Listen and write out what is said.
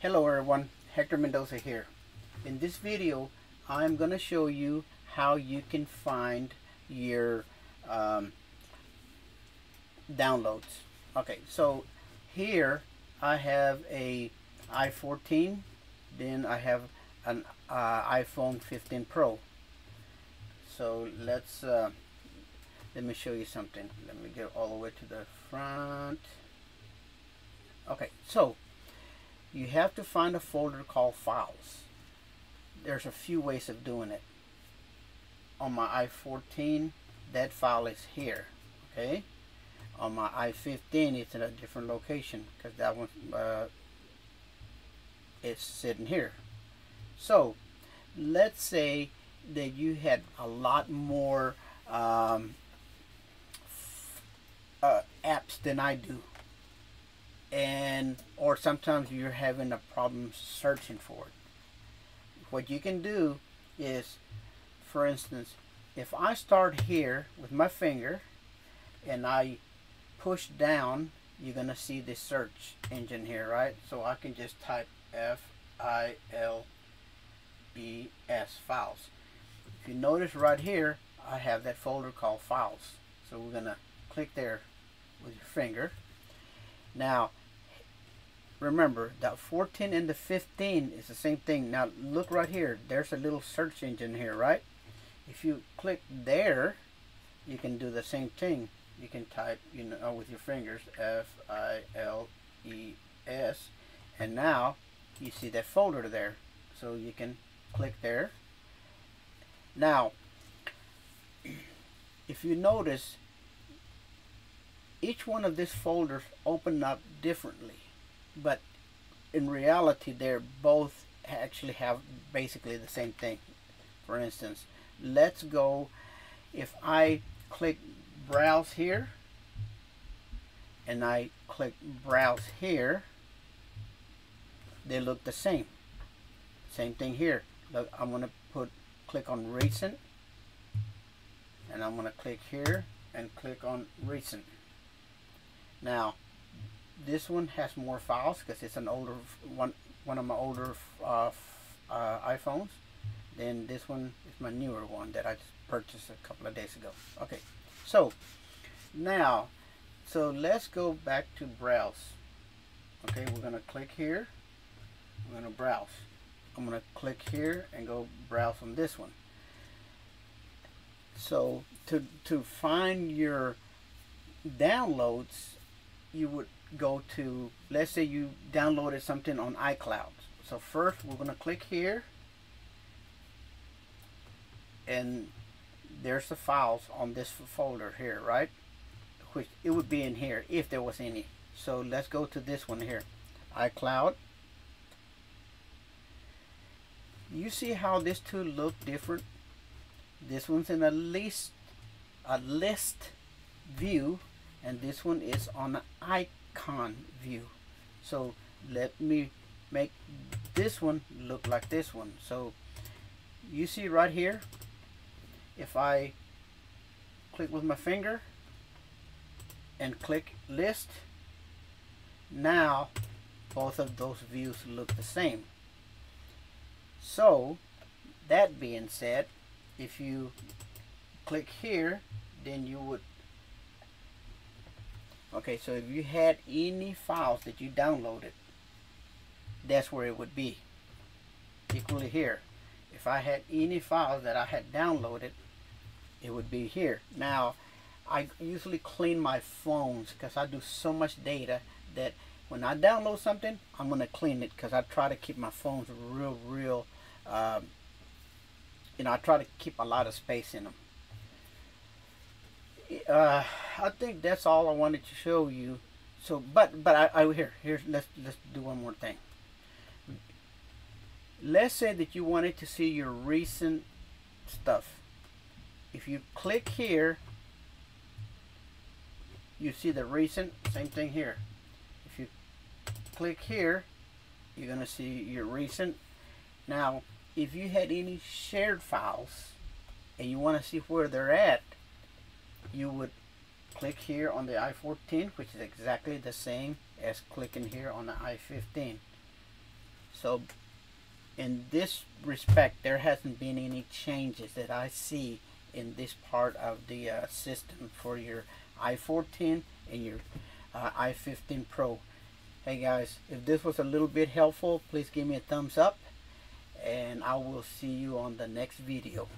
Hello everyone, Hector Mendoza here. In this video, I'm going to show you how you can find your um, downloads. Okay, so here I have a i14, then I have an uh, iPhone 15 Pro. So let's, uh, let me show you something. Let me get all the way to the front. Okay, so you have to find a folder called files. There's a few ways of doing it. On my i14, that file is here, okay? On my i15, it's in a different location because that one uh, is sitting here. So, let's say that you had a lot more um, uh, apps than I do and or sometimes you're having a problem searching for it. What you can do is for instance if I start here with my finger and I push down you're gonna see the search engine here right? So I can just type F I L E S files. If you notice right here I have that folder called files. So we're gonna click there with your finger. Now remember that 14 and the 15 is the same thing. Now look right here. There's a little search engine here right? If you click there you can do the same thing. You can type you know uh, with your fingers F-I-L-E-S and now you see that folder there. So you can click there. Now if you notice each one of these folders open up differently but in reality they're both actually have basically the same thing. For instance let's go if I click browse here and I click browse here they look the same. Same thing here. Look I'm gonna put click on recent and I'm gonna click here and click on recent. Now this one has more files because it's an older one one of my older uh, uh, iPhones. Then this one is my newer one that I just purchased a couple of days ago. Okay so now so let's go back to browse. Okay we're gonna click here. We're gonna browse. I'm gonna click here and go browse on this one. So to to find your downloads you would go to, let's say you downloaded something on iCloud. So first we're going to click here and there's the files on this folder here, right? Which it would be in here if there was any. So let's go to this one here, iCloud. You see how these two look different? This one's in a list, a list view, and this one is on an icon icon view. So let me make this one look like this one. So you see right here if I click with my finger and click list now both of those views look the same. So that being said if you click here then you would Okay, so if you had any files that you downloaded, that's where it would be. Equally here. If I had any files that I had downloaded, it would be here. Now, I usually clean my phones because I do so much data that when I download something, I'm going to clean it because I try to keep my phones real, real, um, you know, I try to keep a lot of space in them uh, I think that's all I wanted to show you. So, but but I, I here here let's let's do one more thing. Let's say that you wanted to see your recent stuff. If you click here, you see the recent. Same thing here. If you click here, you're gonna see your recent. Now, if you had any shared files and you want to see where they're at, you would click here on the i14 which is exactly the same as clicking here on the i15 So in this respect, there hasn't been any changes that I see in this part of the uh, system for your i14 and your uh, i15 Pro. Hey guys, if this was a little bit helpful, please give me a thumbs up and I will see you on the next video.